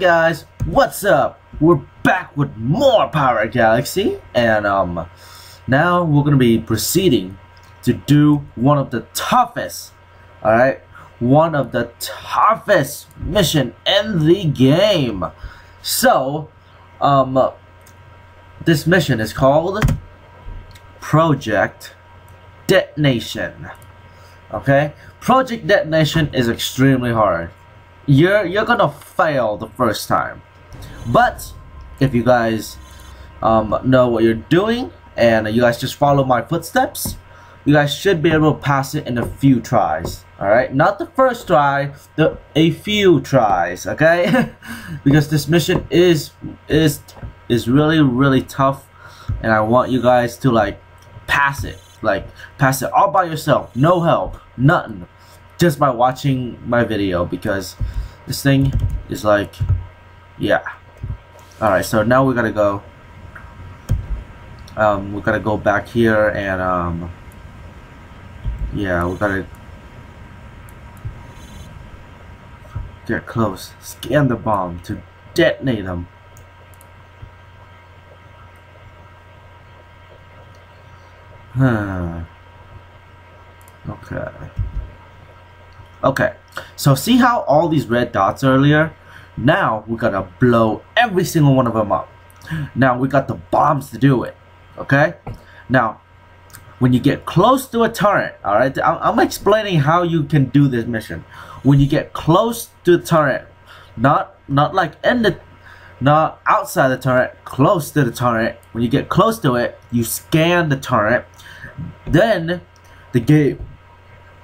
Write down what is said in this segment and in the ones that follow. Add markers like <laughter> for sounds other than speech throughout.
guys, what's up? We're back with more Pirate Galaxy and um now we're gonna be proceeding to do one of the toughest alright? One of the toughest mission in the game. So um this mission is called Project Detonation okay? Project Detonation is extremely hard you're you're gonna fail the first time. But if you guys um, know what you're doing and you guys just follow my footsteps you guys should be able to pass it in a few tries alright? Not the first try the a few tries okay? <laughs> Because this mission is is is really really tough and I want you guys to like pass it. Like pass it all by yourself. No help. Nothing just by watching my video because this thing is like yeah alright so now we gotta go um, we gotta go back here and um, yeah we gotta get close scan the bomb to detonate them Hmm. Okay. Okay. So see how all these red dots earlier? Now we gotta blow every single one of them up. Now we got the bombs to do it. Okay? Now, when you get close to a turret, alright? I'm, explaining how you can do this mission. When you get close to the turret, not not like in the not outside the turret, close to the turret. When you get close to it, you scan the turret then the game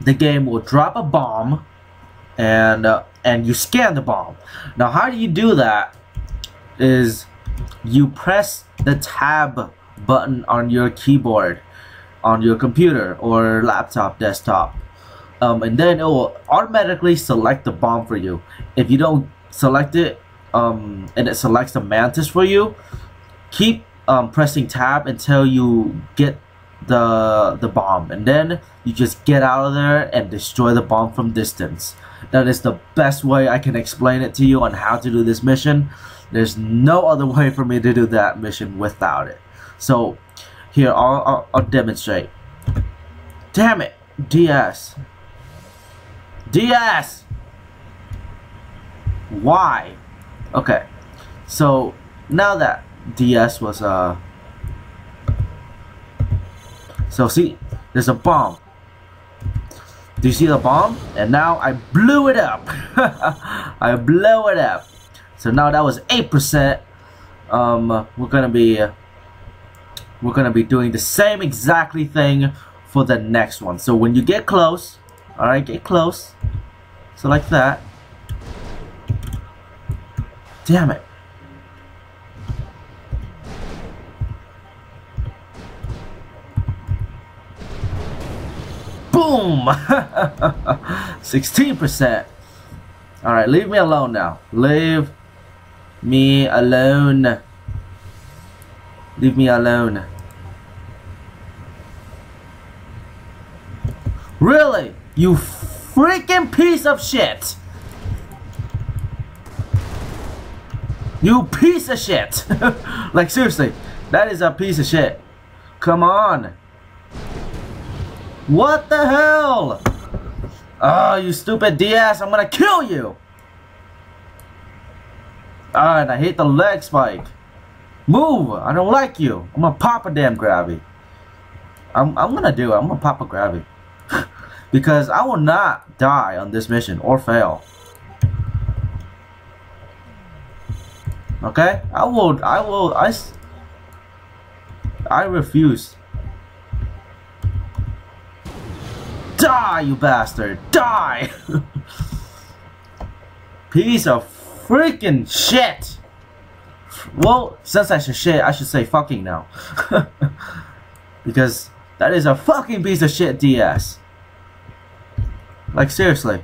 the game will drop a bomb and uh, and you scan the bomb. Now how do you do that is you press the tab button on your keyboard on your computer or laptop desktop um, and then it will automatically select the bomb for you if you don't select it um, and it selects the mantis for you keep um, pressing tab until you get the the bomb. And then you just get out of there and destroy the bomb from distance. That is the best way I can explain it to you on how to do this mission. There's no other <laughs> way for me to do that mission without it. So here I'll, I'll, I'll demonstrate. Damn it. DS DS why? Okay. So now that DS was uh so see, there's a bomb. Do you see the bomb? And now I blew it up. <laughs> I blow it up. So now that was 8%. Um, we're gonna be we're gonna be doing the same exactly thing for the next one. So when you get close, all right, get close. So like that. Damn it. <laughs> 16%. Alright, leave me alone now. Leave me alone. Leave me alone. Really? You freaking piece of shit! You piece of shit! <laughs> like seriously, that is a piece of shit. Come on. What the hell? Oh, you stupid DS, I'm gonna kill you! Ah, and I hate the leg spike. Move! I don't like you. I'm gonna pop a damn gravity. I'm, I'm gonna do it. I'm gonna pop a gravity. <laughs> because I will not die on this mission or fail. Okay? I will, I will, I, I refuse Die, you bastard! Die! <laughs> Piece of freaking shit! Well, since I should shit, I should say fucking now. <laughs> because that is a fucking piece of shit DS. Like, seriously.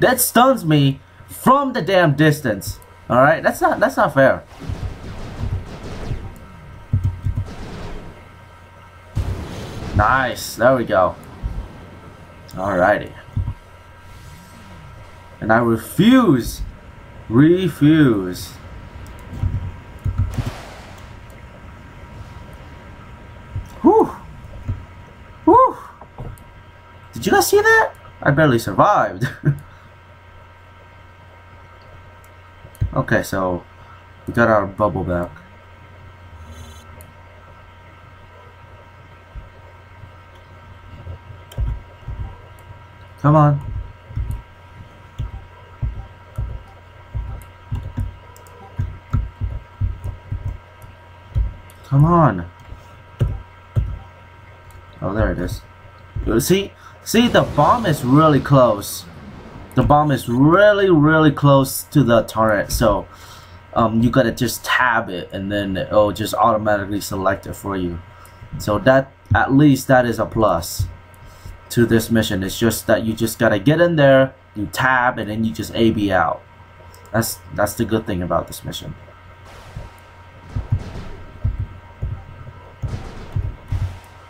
That stuns me from the damn distance. Alright? That's not, that's not fair. Nice. There we go. Alrighty. And I refuse Refuse. Did you guys see that? I barely survived. <laughs> okay, so we got our bubble back. Come on. Come on. Oh, there it is. See, see, the bomb is really close. The bomb is really, really close to the turret, so um, you gotta just tab it, and then it'll just automatically select it for you. So that, at least, that is a plus to this mission. It's just that you just gotta get in there, you tab, and then you just AB out. That's that's the good thing about this mission.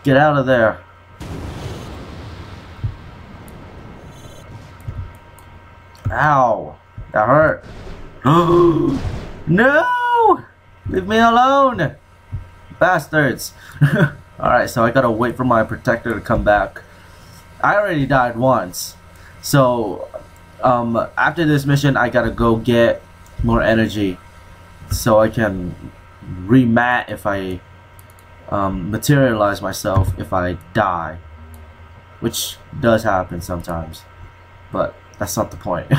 Get out of there. Ow. That hurt. <gasps> no! Leave me alone! Bastards. <laughs> Alright, so I gotta wait for my protector to come back. I already died once. So, um, after this mission, I gotta go get more energy. So I can remat if I um, materialize myself if I die. Which does happen sometimes. But that's not the point. <laughs>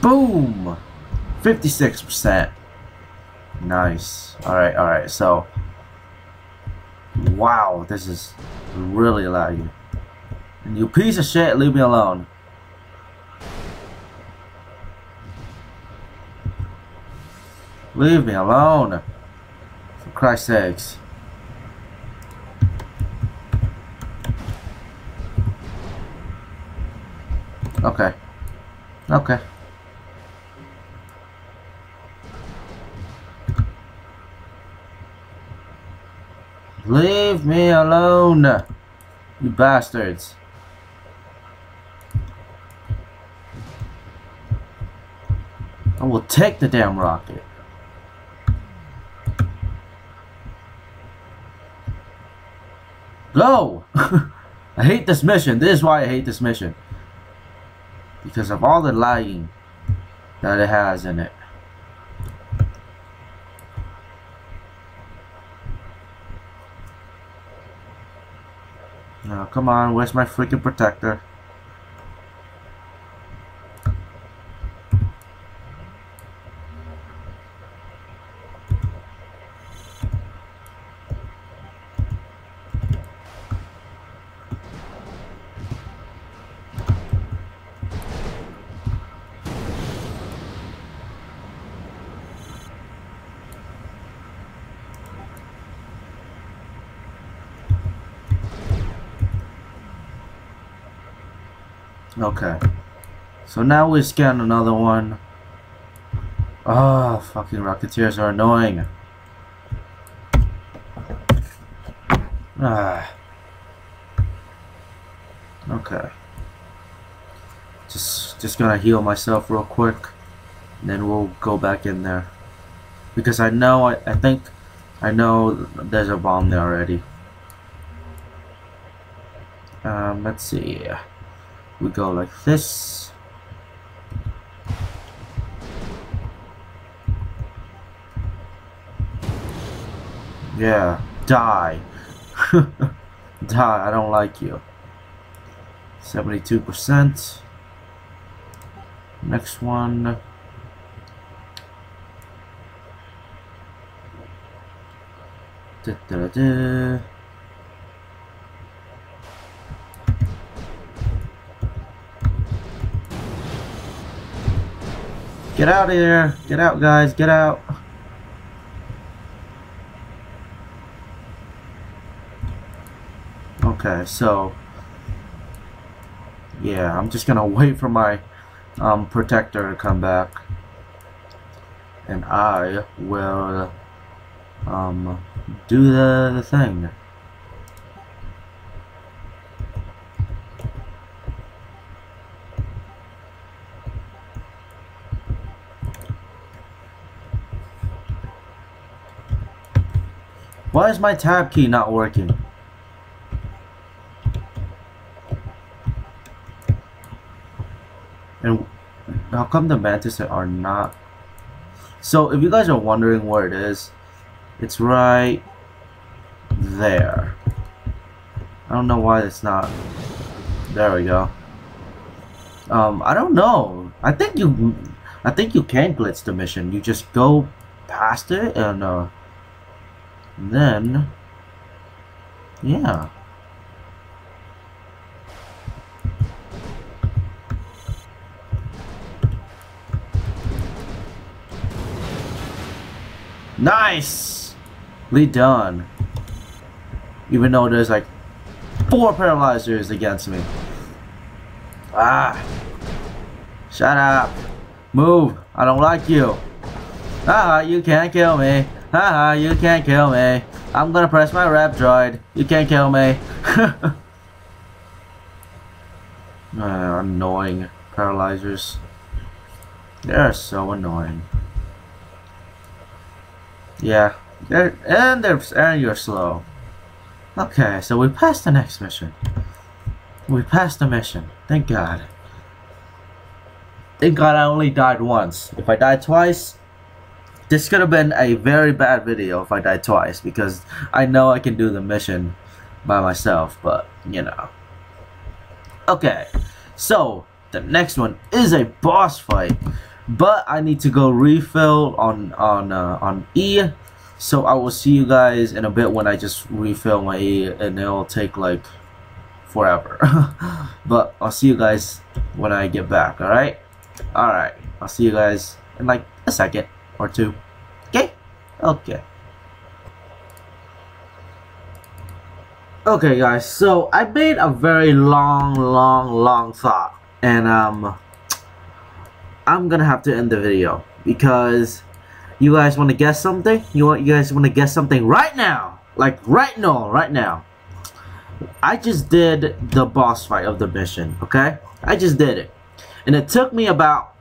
Boom! 56%. Nice. Alright, alright, so... Wow, this is really laggy. And you piece of shit, leave me alone. Leave me alone. For Christ's sakes. Okay. Okay. Leave me alone, you bastards. I will take the damn rocket. Go! <laughs> I hate this mission. This is why I hate this mission. Because of all the lying that it has in it. Now, come on. Where's my freaking protector? Okay. So now we scan another one. Oh, fucking Rocketeers are annoying. Ah. Okay. Just, just gonna heal myself real quick. And then we'll go back in there. Because I know, I, I think, I know there's a bomb there already. Um, let's see we go like this. Yeah die. <laughs> Die I don't like you. 72% next one. Da, da, da. Get out of here. Get out, guys. Get out. Okay, so... Yeah, I'm just gonna <laughs> wait for my um, protector to come back. And I will um, do the, the thing. Why is my tab key not working? And how come the mantis are not? So if you guys are wondering where it is, it's right there. I don't know why it's not. There we go. Um, I don't know. I think you, I think you can glitch the mission. You just go past it and uh, then, yeah. Nice! Lead done. Even though there's like four paralyzers against me. Ah. Shut up. Move. I don't like you. Ah, you can't kill me. Haha, you can't kill me. I'm gonna press my rep droid. You can't kill me. <laughs> uh, annoying paralyzers. They're so annoying. Yeah, they're, and they're and you're slow. Okay, so we passed the next mission. We passed the mission. Thank God. Thank God I only died once. If I died twice, this could have been a very bad video if I died twice because I know I can do the mission by myself, but you know. Okay, so the next one is a boss fight, but I need to go refill on on uh, on E. So I will see you guys in a bit when I just refill my E, and it'll take like forever. <laughs> but I'll see you guys when I get back. All right, all right. I'll see you guys in like a second or two. Okay? Okay. Okay guys, so I made a very long, long, long thought. And um I'm gonna have to end the video because you guys wanna guess something? You want you guys wanna guess something right now? Like right now, right now. I just did the boss fight of the mission, okay? I just did it. And it took me about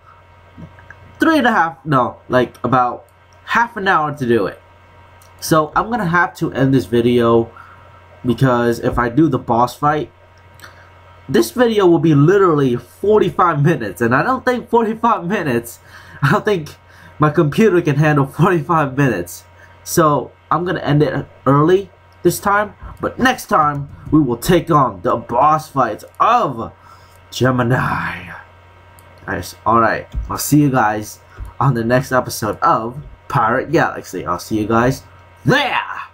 three and a half, no, like about half an hour to do it. So I'm gonna have to end this video because if I do the boss fight, this video will be literally 45 minutes and I don't think 45 minutes, <laughs> I don't think my computer can handle 45 minutes. So I'm gonna end it early this time, but next time we will take on the boss fights of Gemini. Alright, I'll see you guys on the next episode of Pirate Galaxy. I'll see you guys there!